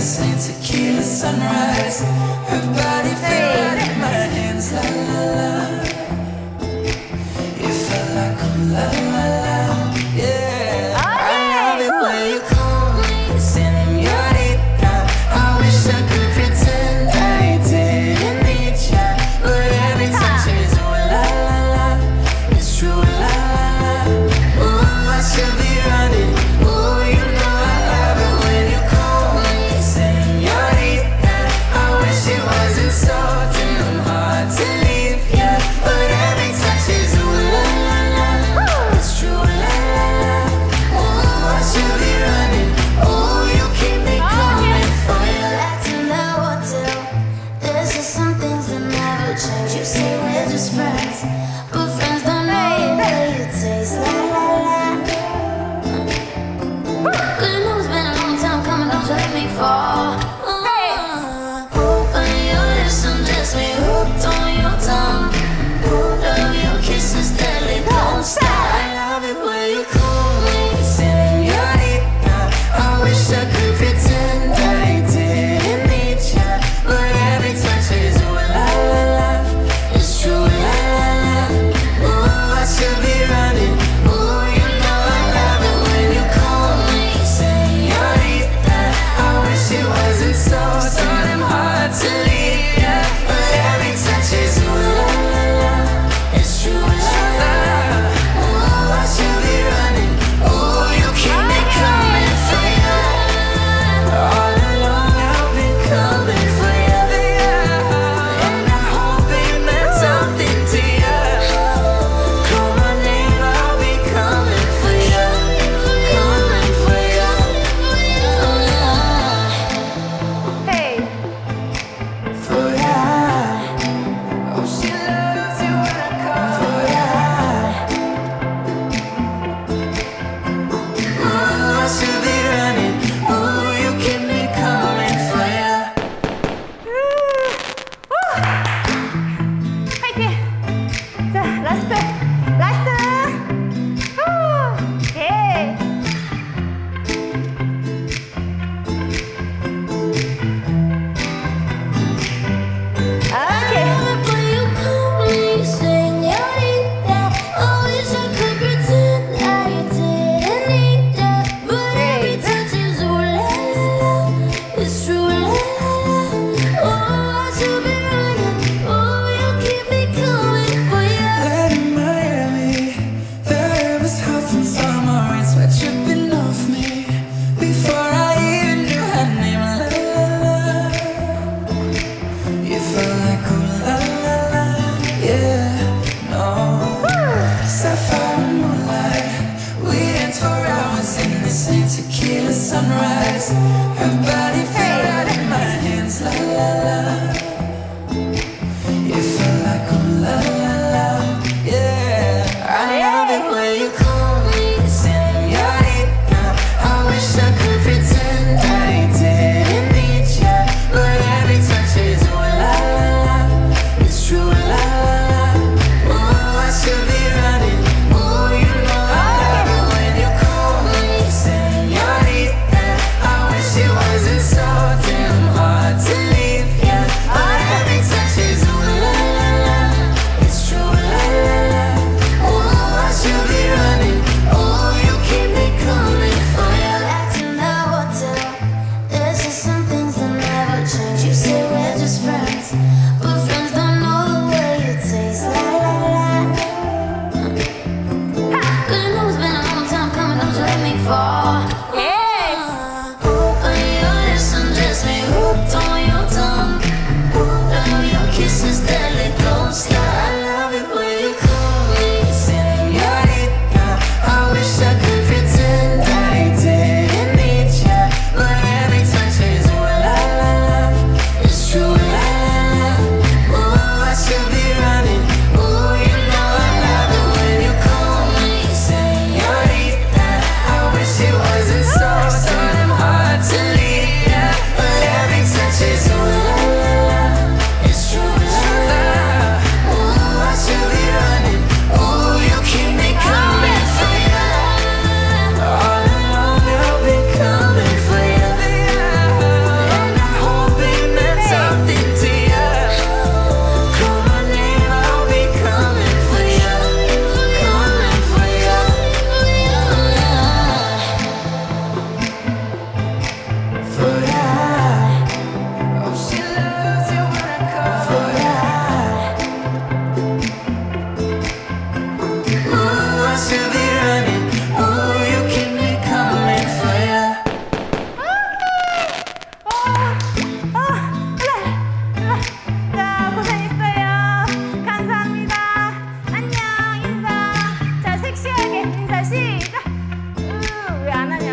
tequila sunrise. Her body to sapphire moonlight We dance for hours in this tequila sunrise. 편하게 인사 시작. 음, 으, 왜 안 하냐?